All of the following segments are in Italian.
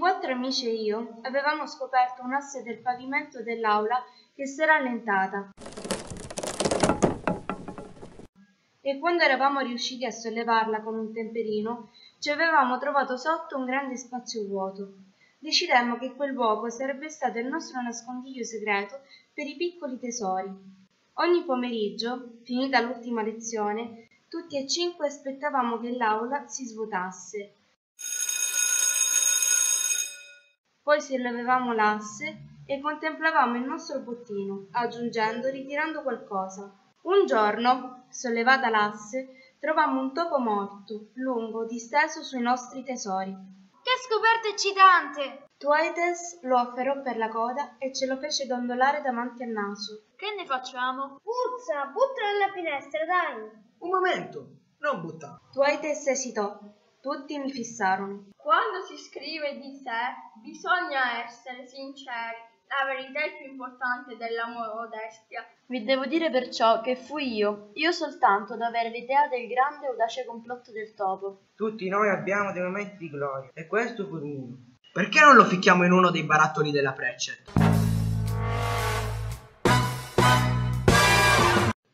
quattro amici e io avevamo scoperto un asse del pavimento dell'aula che s'era allentata. E quando eravamo riusciti a sollevarla con un temperino, ci avevamo trovato sotto un grande spazio vuoto. Decidemmo che quel luogo sarebbe stato il nostro nascondiglio segreto per i piccoli tesori. Ogni pomeriggio, finita l'ultima lezione, tutti e cinque aspettavamo che l'aula si svuotasse. Poi sollevavamo l'asse e contemplavamo il nostro bottino, aggiungendo ritirando qualcosa. Un giorno, sollevata l'asse, trovammo un topo morto, lungo, disteso sui nostri tesori. Che scoperta eccitante! Twites lo afferrò per la coda e ce lo fece dondolare davanti al naso. Che ne facciamo? Puzza, buttalo dalla finestra, dai! Un momento, non buttare. Twites esitò. Tutti mi fissarono. Quando si scrive di sé bisogna essere sinceri. La verità è più importante della modestia. Vi devo dire perciò che fui io, io soltanto, ad avere l'idea del grande e audace complotto del topo. Tutti noi abbiamo dei momenti di gloria, e questo fu uno. Perché non lo ficchiamo in uno dei barattoli della Precet?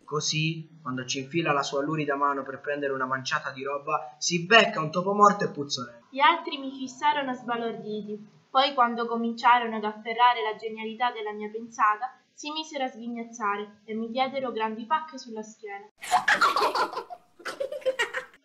Così, quando ci infila la sua lurida mano per prendere una manciata di roba, si becca un topo morto e puzzolente. Gli altri mi fissarono sbalorditi. Poi, quando cominciarono ad afferrare la genialità della mia pensata, si misero a sghignazzare e mi diedero grandi pacche sulla schiena.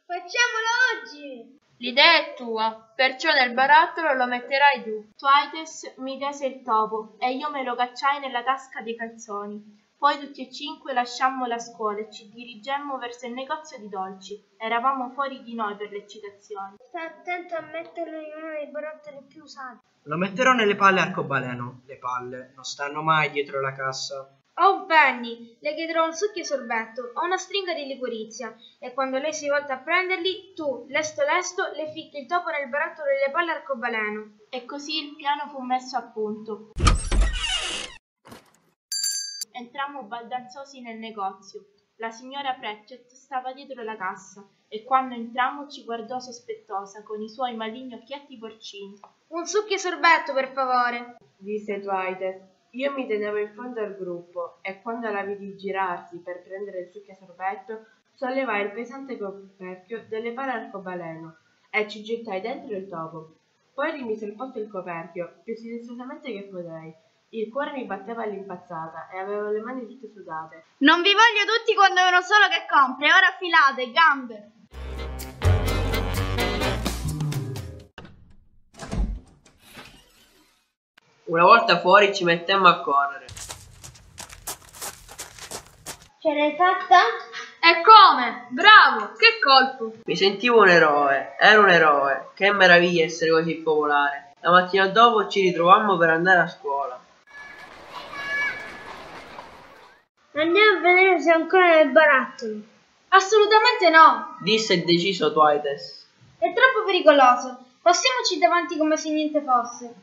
Facciamolo oggi! L'idea è tua, perciò nel barattolo lo metterai tu. Twites mi tese il topo e io me lo cacciai nella tasca dei calzoni. Poi tutti e cinque lasciammo la scuola e ci dirigemmo verso il negozio di dolci. Eravamo fuori di noi per l'eccitazione. Sta attento a metterlo in uno dei barattoli più usati. Lo metterò nelle palle arcobaleno. Le palle non stanno mai dietro la cassa. Oh Penny, le chiederò un succhio sorbetto o una stringa di liquirizia e quando lei si volta a prenderli, tu, lesto lesto, le ficchi il topo nel barattolo delle palle arcobaleno. E così il piano fu messo a punto. Entrammo baldanzosi nel negozio. La signora Pratchett stava dietro la cassa e quando entrammo ci guardò sospettosa con i suoi maligni occhietti porcini. Un succhio sorbetto, per favore, disse Dwight. Io mi tenevo in fondo al gruppo e quando la vidi girarsi per prendere il succhio sorbetto, sollevai il pesante coperchio delle pale arcobaleno e ci gettai dentro il topo. Poi rimise al posto il coperchio, più silenziosamente che potei. Il cuore mi batteva all'impazzata e avevo le mani tutte sudate. Non vi voglio tutti quando uno solo che compri, ora filate, gambe! Una volta fuori ci mettemmo a correre. Ce l'hai fatta? E come? Bravo! Che colpo! Mi sentivo un eroe, ero un eroe. Che meraviglia essere così popolare. La mattina dopo ci ritrovammo per andare a scuola. Andiamo a vedere se è ancora nel barattolo. Assolutamente no! Disse deciso Twites. È troppo pericoloso. Passiamoci davanti come se niente fosse.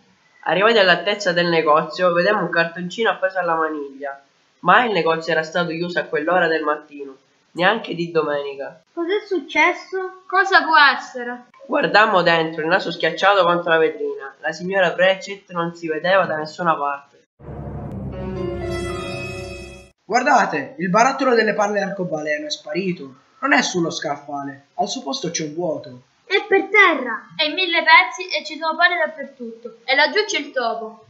Arrivati all'altezza del negozio, vedemmo un cartoncino appeso alla maniglia. Mai il negozio era stato chiuso a quell'ora del mattino, neanche di domenica. Cos'è successo? Cosa può essere? Guardammo dentro, il naso schiacciato contro la vetrina. La signora Prechet non si vedeva da nessuna parte. Guardate, il barattolo delle palle arcobaleno è sparito. Non è sullo scaffale, al suo posto c'è un vuoto. È per terra! È in mille pezzi e ci sono pane dappertutto. E laggiù c'è il topo.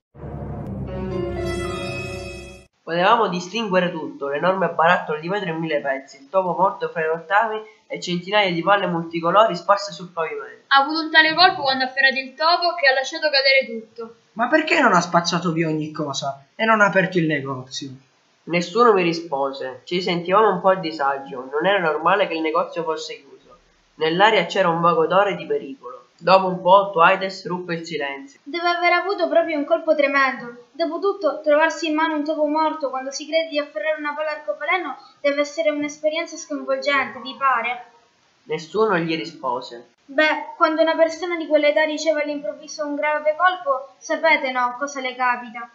Potevamo distinguere tutto, l'enorme barattolo di vetro in mille pezzi, il topo morto fra i rottami e centinaia di palle multicolori sparse sul pavimento. Ha avuto un tale colpo quando ha afferrato il topo che ha lasciato cadere tutto. Ma perché non ha spazzato via ogni cosa e non ha aperto il negozio? Nessuno mi rispose, ci sentivamo un po' a disagio, non era normale che il negozio fosse chiuso. Nell'aria c'era un vago odore di pericolo. Dopo un po' Twites ruppe il silenzio. Deve aver avuto proprio un colpo tremendo. Dopotutto, trovarsi in mano un topo morto quando si crede di afferrare una palla arcobaleno deve essere un'esperienza sconvolgente, vi pare? Nessuno gli rispose. Beh, quando una persona di quell'età riceve all'improvviso un grave colpo, sapete no cosa le capita.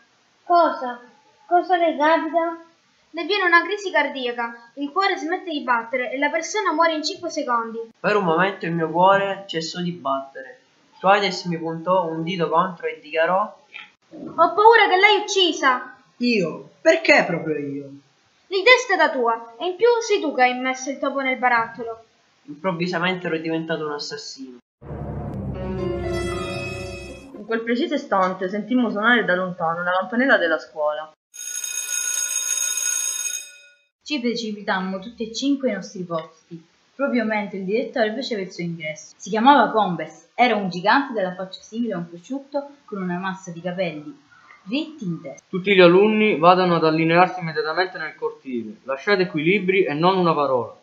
Cosa? Cosa le capita? Le viene una crisi cardiaca, il cuore smette di battere e la persona muore in 5 secondi. Per un momento il mio cuore cessò di battere. Twides mi puntò un dito contro e dichiarò Ho paura che l'hai uccisa. Io? Perché proprio io? L'idea è stata tua e in più sei tu che hai messo il topo nel barattolo. improvvisamente ero diventato un assassino. In quel preciso istante sentimmo suonare da lontano la campanella della scuola. Ci precipitammo tutti e cinque ai nostri posti, proprio mentre il direttore faceva il suo ingresso. Si chiamava Combes, era un gigante dalla faccia simile a un prosciutto con una massa di capelli dritti in testa. Tutti gli alunni vadano ad allinearsi immediatamente nel cortile. Lasciate qui libri e non una parola.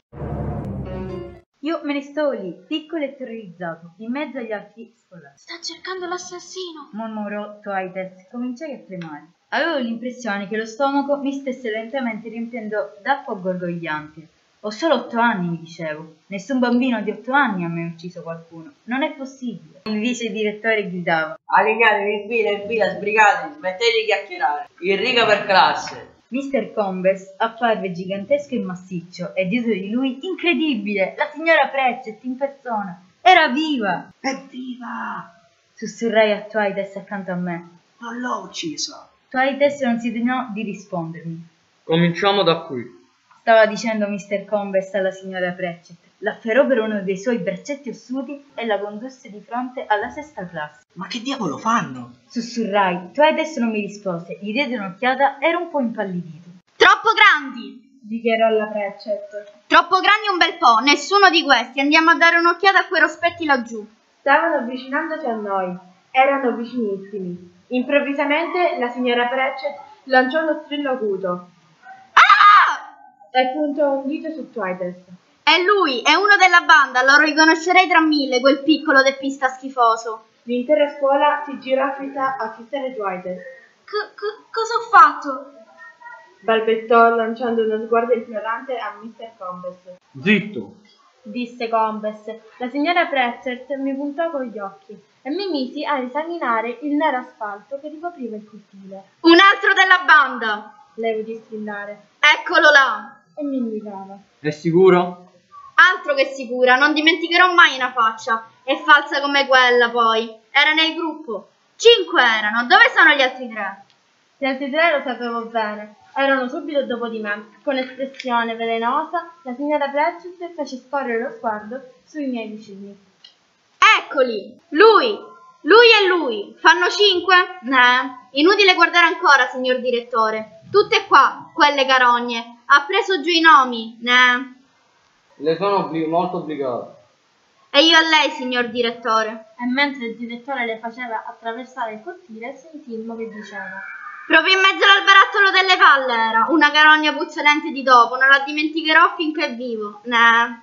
Io me ne stavo lì, piccolo e terrorizzato, in mezzo agli altri scolari. Sta cercando l'assassino. mormorò Twites, cominciai a tremare. Avevo l'impressione che lo stomaco mi stesse lentamente riempiendo d'acqua gorgogliante. Ho solo otto anni, mi dicevo. Nessun bambino di otto anni ha mai ucciso qualcuno. Non è possibile. Il vice direttore gridava. Allineatevi in fila, in fila, sbrigatevi, smettete di chiacchierare. In riga per classe. Mr. Combes apparve gigantesco e massiccio e dietro di lui, incredibile, la signora Pratchett in persona. Era viva! Evviva! Sussurrai a Twites accanto a me. Non l'ho uccisa. Twites non si degnò di rispondermi. Cominciamo da qui. Stava dicendo Mr. Combes alla signora Pratchett. L'afferrò per uno dei suoi braccetti ossuti e la condusse di fronte alla sesta classe. Ma che diavolo fanno? Sussurrai. Twites non mi rispose. Gli diede un'occhiata, era un po' impallidito. Troppo grandi. Dichiarò la Pratchett. Troppo grandi un bel po'. Nessuno di questi. Andiamo a dare un'occhiata a quei rospetti laggiù. Stavano avvicinandosi a noi. Erano vicinissimi. Improvvisamente la signora Pratchett lanciò uno strillo acuto e puntò un dito su Twites. È lui, è uno della banda. Lo riconoscerei tra mille, quel piccolo teppista schifoso. L'intera scuola si girò afflitta a fissare c- cosa ho fatto? Balbettò lanciando uno sguardo implorante a Mr. Combes. Zitto! Disse Combes. La signora Pratchett mi puntò con gli occhi e mi misi a esaminare il nero asfalto che ricopriva il cortile. Un altro della banda. Le udì strillare Eccolo là. e mi indicava. È sicuro? Altro che sicura, non dimenticherò mai una faccia. È falsa come quella, poi. Era nel gruppo. Cinque erano. Dove sono gli altri tre? Gli altri tre lo sapevo bene. Erano subito dopo di me. Con espressione velenosa, la signora Pratchett fece scorrere lo sguardo sui miei vicini. Eccoli. Lui. Lui e lui. Fanno cinque? Eh. Inutile guardare ancora, signor direttore. Tutte qua, quelle carogne. Ha preso giù i nomi? Eh. Le sono obbli- molto obbligato. E io a lei, signor direttore. E mentre il direttore le faceva attraversare il cortile, sentimmo che diceva Proprio in mezzo al barattolo delle palle era. Una carogna puzzolente di dopo. Non la dimenticherò finché è vivo. Nah.